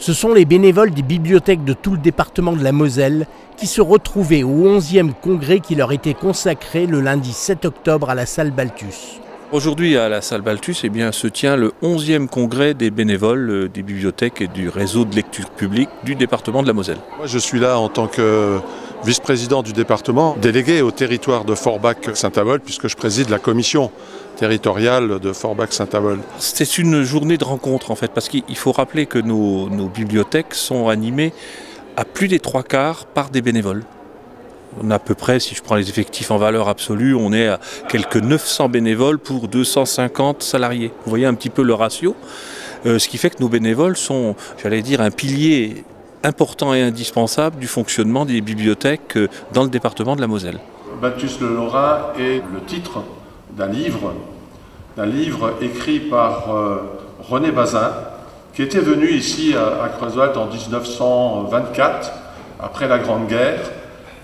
Ce sont les bénévoles des bibliothèques de tout le département de la Moselle qui se retrouvaient au 11e congrès qui leur était consacré le lundi 7 octobre à la salle Balthus. Aujourd'hui à la salle Balthus eh bien, se tient le 11e congrès des bénévoles euh, des bibliothèques et du réseau de lecture publique du département de la Moselle. Moi, je suis là en tant que vice-président du département, délégué au territoire de Forbach-Saint-Avold, puisque je préside la commission territoriale de Forbach-Saint-Avold. C'est une journée de rencontre en fait, parce qu'il faut rappeler que nos, bibliothèques sont animées à plus des trois quarts par des bénévoles. On a à peu près, si je prends les effectifs en valeur absolue, on est à quelques 900 bénévoles pour 250 salariés. Vous voyez un petit peu le ratio. Euh, ce qui fait que nos bénévoles sont, j'allais dire, un pilier important et indispensable du fonctionnement des bibliothèques euh, dans le département de la Moselle. Balthus le Lorrain est le titre d'un livre, d'un livre écrit par euh, René Bazin, qui était venu ici à, Creusot en 1924, après la Grande Guerre,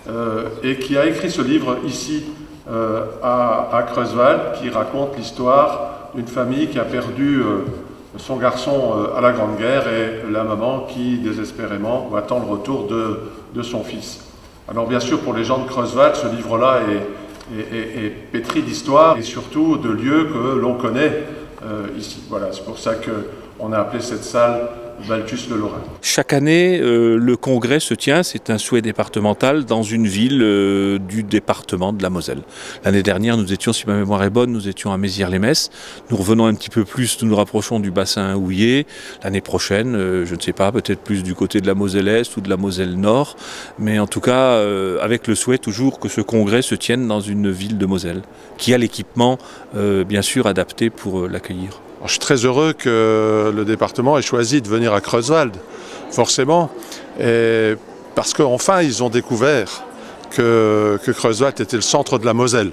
euh, et qui a écrit ce livre ici à, à qui raconte l'histoire d'une famille qui a perdu son garçon à la Grande Guerre et la maman qui désespérément attend le retour de, de son fils. Alors bien sûr, pour les gens de Creusval, ce livre-là est, est, est, est, pétri d'histoire et surtout de lieux que l'on connaît euh, ici. Voilà, c'est pour ça qu'on a appelé cette salle Balthus le. Chaque année, euh, le congrès se tient, c'est un souhait départemental, dans une ville euh, du département de la Moselle. L'année dernière, nous étions, si ma mémoire est bonne, nous étions à Mézières-les-Messes. Nous revenons un petit peu plus, nous nous rapprochons du bassin houillé. L'année prochaine, euh, je ne sais pas, peut-être plus du côté de la Moselle-Est ou de la Moselle-Nord. Mais en tout cas, avec le souhait toujours que ce congrès se tienne dans une ville de Moselle, qui a l'équipement, bien sûr, adapté pour l'accueillir. Je suis très heureux que le département ait choisi de venir à Creuswald, forcément, parce qu'enfin ils ont découvert que, que Creuswald était le centre de la Moselle.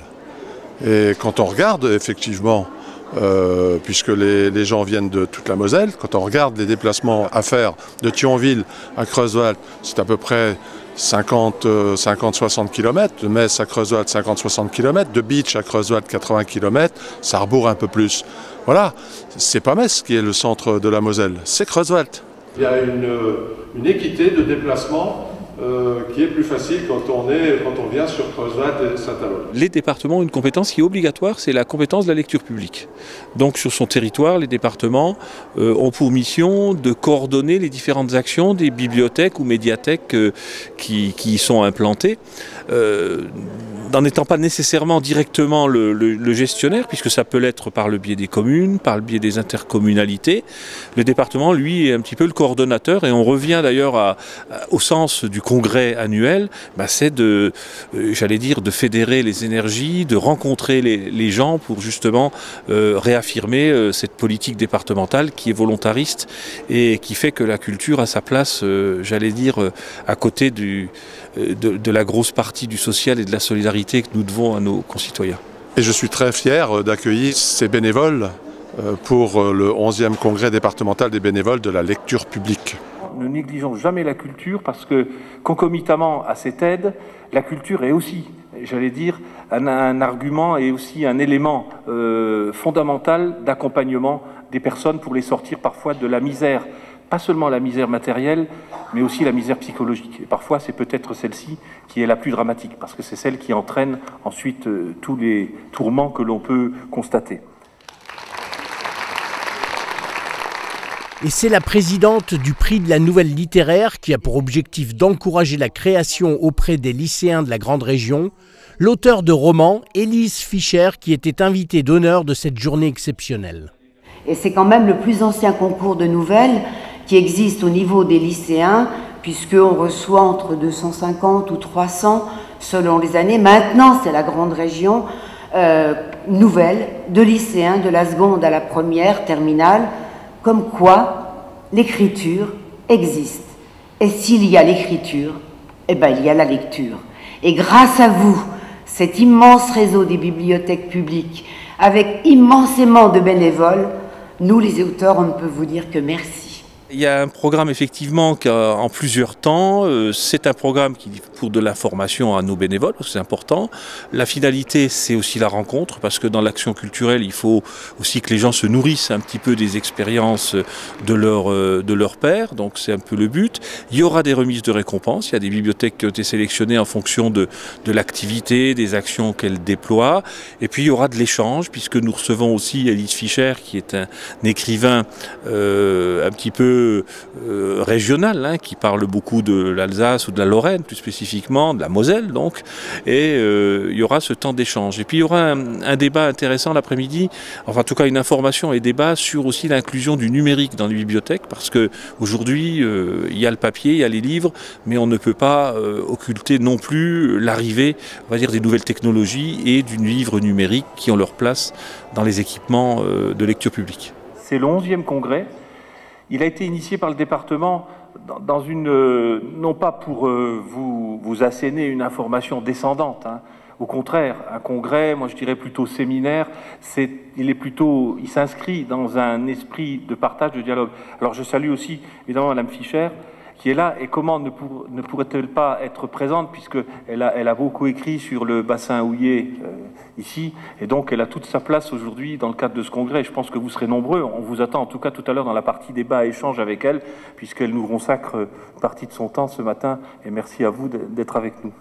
Et quand on regarde, effectivement, euh, puisque les, gens viennent de toute la Moselle, quand on regarde les déplacements à faire de Thionville à Creuswald, c'est à peu près 50-60 km, de Metz à Creuswald 50-60 km, de Beach à Creuswald 80 km, ça rebourre un peu plus. Voilà, c'est pas Metz qui est le centre de la Moselle, c'est Creuswald. Il y a une, une équité de déplacement euh, qui est plus facile quand on, est, quand on vient sur Creuswald et Saint-Avold. Les départements ont une compétence qui est obligatoire, c'est la compétence de la lecture publique. Donc sur son territoire, les départements euh, ont pour mission de coordonner les différentes actions des bibliothèques ou médiathèques euh, qui, y sont implantées. N'en étant pas nécessairement directement le, le gestionnaire, puisque ça peut l'être par le biais des communes, par le biais des intercommunalités. Le département, lui, est un petit peu le coordonnateur, et on revient d'ailleurs au sens du congrès annuel, bah, c'est de, euh, j'allais dire, de fédérer les énergies, de rencontrer les, gens pour justement euh, réaffirmer euh, cette politique départementale qui est volontariste et qui fait que la culture a sa place, j'allais dire, à côté de, de la grosse partie du social et de la solidarité que nous devons à nos concitoyens. Et je suis très fier d'accueillir ces bénévoles pour le 11e congrès départemental des bénévoles de la lecture publique. Ne négligeons jamais la culture parce que concomitamment à cette aide, la culture est aussi, j'allais dire, un, argument et aussi un élément euh, fondamental d'accompagnement des personnes pour les sortir parfois de la misère pas seulement la misère matérielle, mais aussi la misère psychologique. Parfois, c'est peut-être celle-ci qui est la plus dramatique, parce que c'est celle qui entraîne ensuite euh, tous les tourments que l'on peut constater. Et c'est la présidente du prix de la nouvelle littéraire qui a pour objectif d'encourager la création auprès des lycéens de la grande région, l'auteur de romans, Élise Fischer, qui était invitée d'honneur de cette journée exceptionnelle. Et c'est quand même le plus ancien concours de nouvelles qui existe au niveau des lycéens, puisqu'on reçoit entre 250 ou 300 selon les années. Maintenant, c'est la grande région euh, nouvelle de lycéens de la seconde à la première terminale, comme quoi l'écriture existe. Et s'il y a l'écriture, eh ben, il y a la lecture. Et grâce à vous, cet immense réseau des bibliothèques publiques, avec immensément de bénévoles, nous les auteurs, on ne peut vous dire que merci. Il y a un programme effectivement en plusieurs temps. Euh, c'est un programme qui pour de l'information à nos bénévoles, c'est important. La finalité, c'est aussi la rencontre, parce que dans l'action culturelle, il faut aussi que les gens se nourrissent un petit peu des expériences de leur, euh, de leur père, donc c'est un peu le but. Il y aura des remises de récompenses, il y a des bibliothèques qui ont été sélectionnées en fonction de, de l'activité, des actions qu'elles déploient, et puis il y aura de l'échange, puisque nous recevons aussi Elise Fischer, qui est un, écrivain euh, un petit peu euh, régional, hein, qui parle beaucoup de l'Alsace ou de la Lorraine, plus spécifiquement, de la Moselle donc, et euh, il y aura ce temps d'échange. Et puis il y aura un, débat intéressant l'après-midi, enfin en tout cas une information et débat sur aussi l'inclusion du numérique dans les bibliothèques, parce que aujourd'hui il y a le papier, il y a les livres, mais on ne peut pas occulter non plus l'arrivée, on va dire, des nouvelles technologies et du livre numérique qui ont leur place dans les équipements de lecture publique. C'est le 11e congrès. Il a été initié par le département dans une, euh, non pas pour euh, vous, asséner une information descendante, hein. au contraire, un congrès, moi je dirais plutôt séminaire, il il s'inscrit dans un esprit de partage, de dialogue. Alors je salue aussi évidemment Madame Fischer, qui est là et comment ne, pourrait-elle pas être présente puisqu'elle a, elle a beaucoup écrit sur le bassin houillé euh, ici et donc elle a toute sa place aujourd'hui dans le cadre de ce congrès. Je pense que vous serez nombreux. On vous attend en tout cas tout à l'heure dans la partie débat échange avec elle puisqu'elle nous consacre une partie de son temps ce matin et merci à vous d'être avec nous.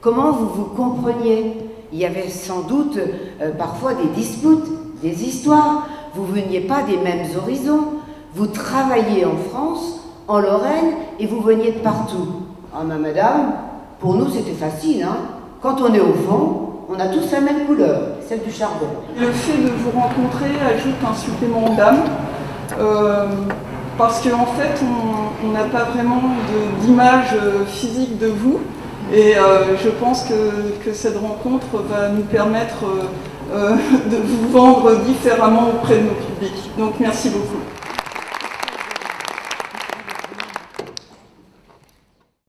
Comment vous vous compreniez? Il y avait sans doute euh, parfois des disputes, des histoires. Vous veniez pas des mêmes horizons. Vous travaillez en France en Lorraine et vous veniez de partout. Ah, ma madame, pour nous c'était facile. Hein Quand on est au fond, on a tous la même couleur, celle du charbon. Le fait de vous rencontrer ajoute un supplément d'âme. Euh, parce qu'en en fait, on n'a pas vraiment d'image euh, physique de vous. Et euh, je pense que, que, cette rencontre va nous permettre de vous vendre différemment auprès de nos publics. Donc merci beaucoup.